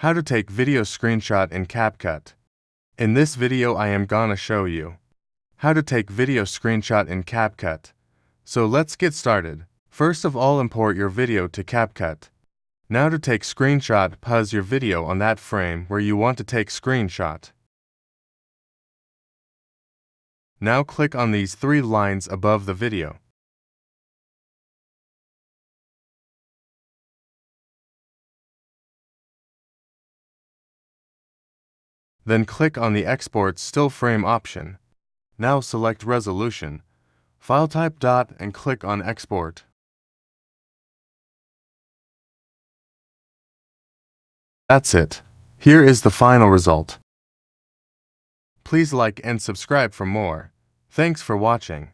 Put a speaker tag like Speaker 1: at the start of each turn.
Speaker 1: How to take video screenshot in CapCut. In this video I am gonna show you how to take video screenshot in CapCut. So let's get started. First of all import your video to CapCut. Now to take screenshot pause your video on that frame where you want to take screenshot. Now click on these three lines above the video. Then click on the Export Still Frame option. Now select Resolution, File Type Dot and click on Export. That's it. Here is the final result. Please like and subscribe for more. Thanks for watching.